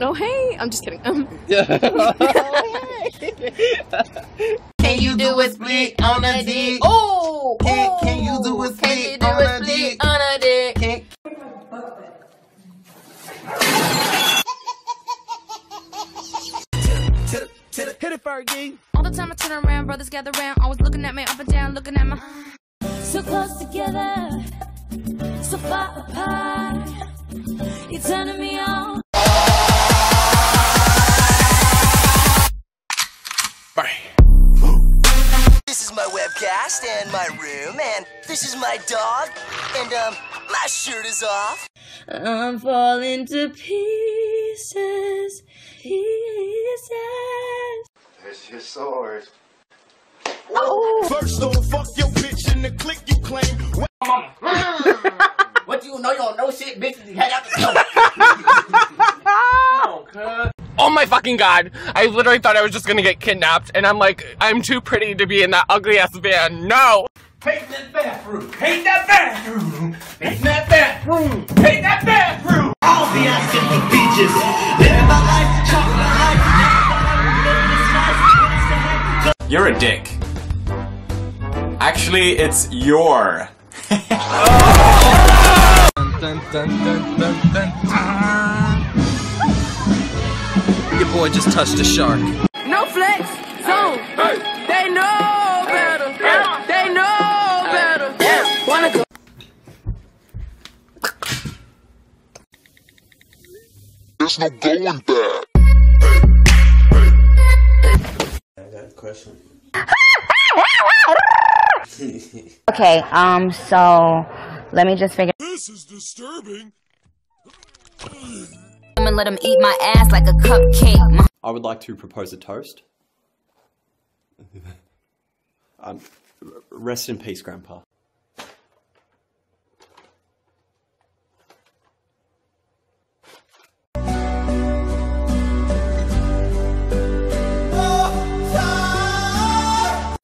Oh hey, I'm just kidding. Um, Can you do a split on a dick? oh, Can, can you do a Can you split do on a a split dick? on a dick? Can, All the time I turn around, brothers gather round, always looking at me up and down, looking at my. So close together, so far apart. You're turning me on. My webcast and my room, and this is my dog, and um, my shirt is off. I'm falling to pieces, pieces. There's your sword. Oh. First off, fuck your bitch in the clique you claim. what you know? You don't know shit, bitch. Head out the door. Oh my fucking god! I literally thought I was just gonna get kidnapped, and I'm like, I'm too pretty to be in that ugly ass van. No! Hate that bathroom. Hate that bathroom. Hate that bathroom. Hate that bathroom. All the ass in the beaches. Living my life, chocolate life. You're a dick. Actually, it's your. Your boy just touched a shark. No flex, zone. They know better. They know better. Wanna go. There's no going back. I got a question. Okay, um, so let me just figure. This is disturbing. And let him eat my ass like a cupcake. My I would like to propose a toast. um, rest in peace, Grandpa.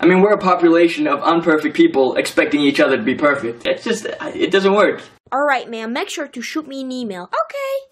I mean, we're a population of unperfect people expecting each other to be perfect. It's just, it doesn't work. Alright, ma'am, make sure to shoot me an email. Okay.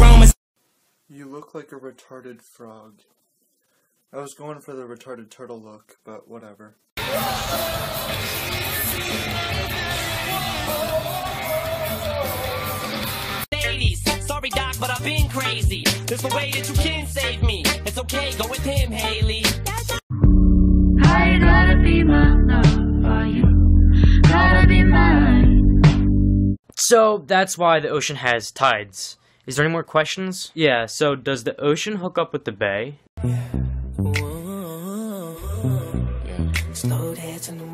Romans. You look like a retarded frog. I was going for the retarded turtle look, but whatever. Ladies, sorry doc, but I've been crazy. There's a way that you can save me. It's okay, go with him, Haley. I gotta be my love for you. Gotta be mine. So that's why the ocean has tides. Is there any more questions? Yeah, so does the ocean hook up with the bay? Slow dance in the